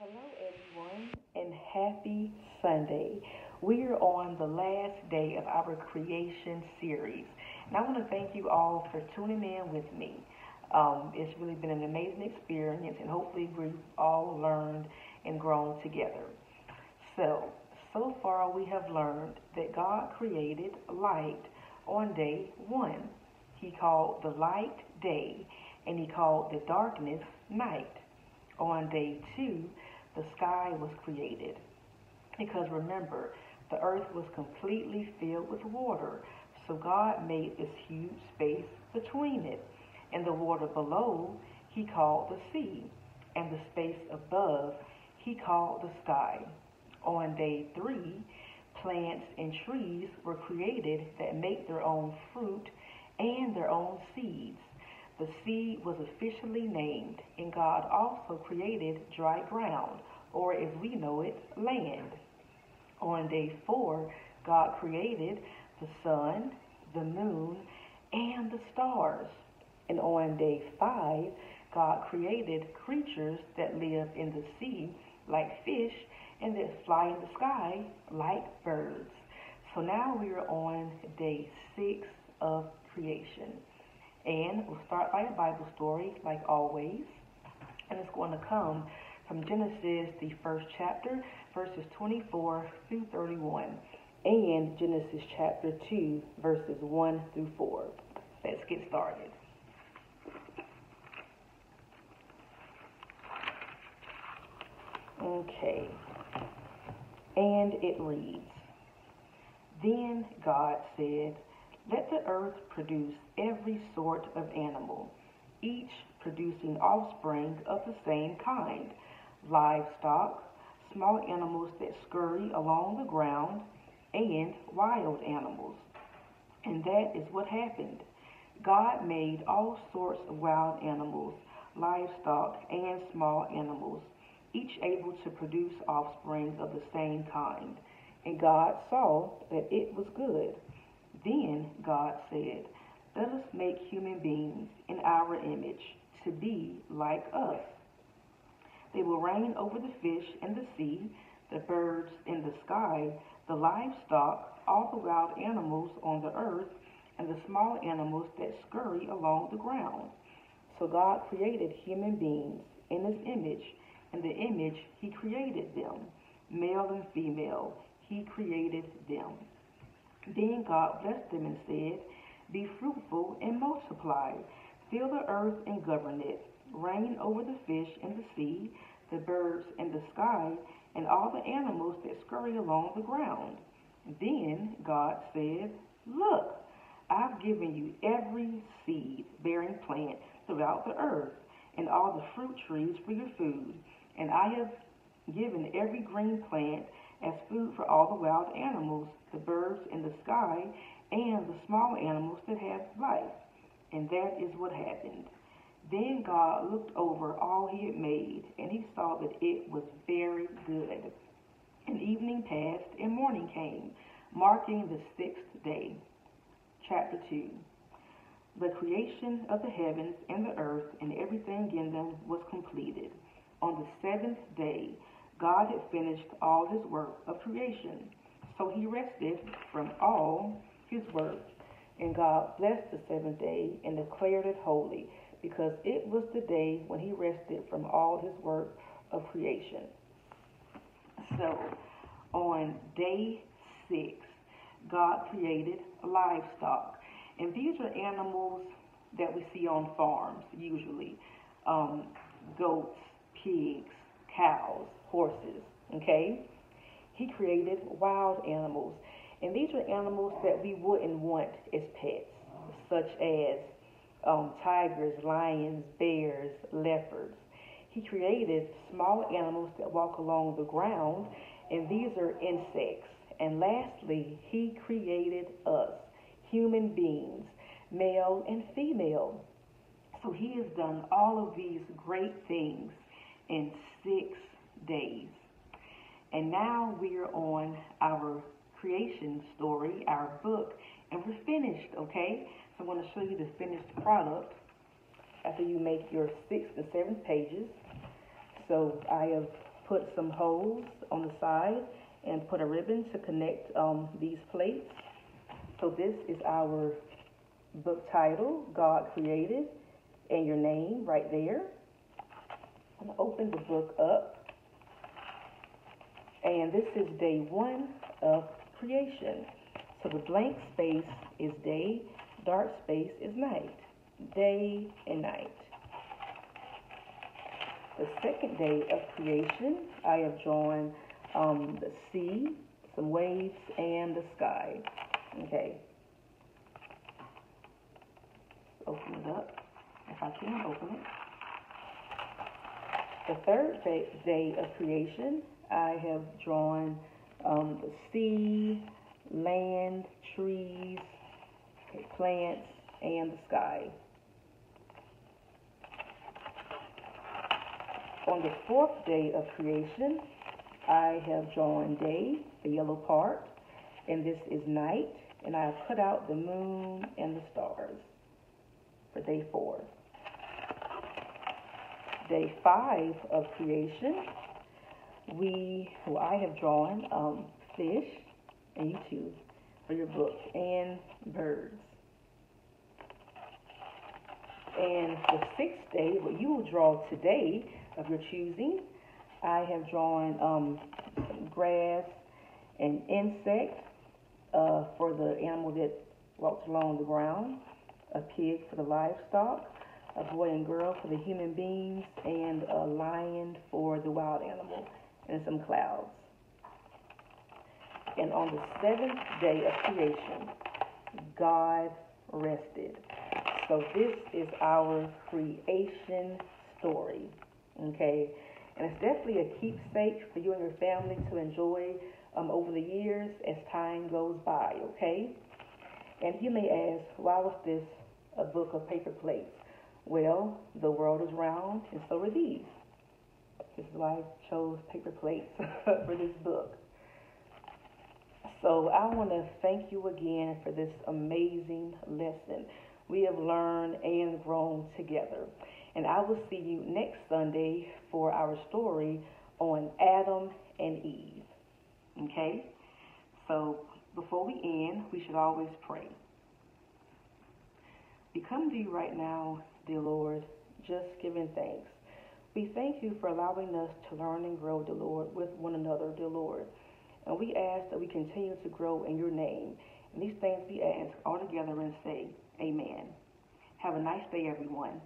Hello, everyone, and happy Sunday. We are on the last day of our creation series, and I want to thank you all for tuning in with me. Um, it's really been an amazing experience, and hopefully, we've all learned and grown together. So, so far, we have learned that God created light on day one. He called the light day, and He called the darkness night. On day two, the sky was created. Because remember, the earth was completely filled with water, so God made this huge space between it. And the water below, he called the sea, and the space above, he called the sky. On day three, plants and trees were created that make their own fruit and their own seeds. The sea was officially named, and God also created dry ground, or as we know it, land. On day four, God created the sun, the moon, and the stars. And on day five, God created creatures that live in the sea, like fish, and that fly in the sky, like birds. So now we are on day six of creation. And we'll start by a Bible story, like always. And it's going to come from Genesis, the first chapter, verses 24 through 31, and Genesis chapter 2, verses 1 through 4. Let's get started. Okay. And it reads Then God said, let the earth produce every sort of animal, each producing offspring of the same kind, livestock, small animals that scurry along the ground, and wild animals. And that is what happened. God made all sorts of wild animals, livestock, and small animals, each able to produce offspring of the same kind. And God saw that it was good. Then God said, Let us make human beings in our image to be like us. They will reign over the fish in the sea, the birds in the sky, the livestock, all the wild animals on the earth, and the small animals that scurry along the ground. So God created human beings in his image. In the image, he created them. Male and female, he created them. Then God blessed them and said, Be fruitful and multiply, fill the earth and govern it, reign over the fish in the sea, the birds in the sky, and all the animals that scurry along the ground. Then God said, Look, I've given you every seed bearing plant throughout the earth, and all the fruit trees for your food, and I have given every green plant as food for all the wild animals, the birds in the sky, and the small animals that have life. And that is what happened. Then God looked over all he had made, and he saw that it was very good. And evening passed, and morning came, marking the sixth day. Chapter 2 The creation of the heavens and the earth and everything in them was completed. On the seventh day, God had finished all his work of creation. So he rested from all his work. And God blessed the seventh day and declared it holy, because it was the day when he rested from all his work of creation. So, on day six, God created livestock. And these are animals that we see on farms, usually um, goats, pigs, cows, horses, okay? He created wild animals. And these are animals that we wouldn't want as pets, such as um, tigers, lions, bears, leopards. He created small animals that walk along the ground, and these are insects. And lastly, he created us, human beings, male and female. So he has done all of these great things in six days. And now we are on our creation story, our book, and we're finished, okay? So I'm going to show you the finished product after you make your sixth and seventh pages. So I have put some holes on the side and put a ribbon to connect um, these plates. So this is our book title, God Created, and your name right there. Open the book up. And this is day one of creation. So the blank space is day, dark space is night. Day and night. The second day of creation, I have drawn um, the sea, some waves, and the sky. Okay. Open it up. If I can, open it. The third day, of creation, I have drawn um, the sea, land, trees, plants, and the sky. On the fourth day of creation, I have drawn day, the yellow part, and this is night, and I have cut out the moon and the stars for day four. Day five of creation, we, well, I have drawn um, fish, and you too, for your book, and birds. And the sixth day, what you will draw today of your choosing, I have drawn um, grass and insects uh, for the animal that walks along the ground, a pig for the livestock, a boy and girl for the human beings, and a lion for the wild animal, and some clouds. And on the seventh day of creation, God rested. So this is our creation story. Okay? And it's definitely a keepsake for you and your family to enjoy um, over the years as time goes by, okay? And you may ask, why was this a book of paper plates? Well, the world is round, and so are these. This is why I chose paper plates for this book. So I want to thank you again for this amazing lesson. We have learned and grown together. And I will see you next Sunday for our story on Adam and Eve. Okay? So before we end, we should always pray. We come to you right now, dear Lord, just giving thanks. We thank you for allowing us to learn and grow, dear Lord, with one another, dear Lord. And we ask that we continue to grow in your name. And these things we ask all together and say, Amen. Have a nice day, everyone.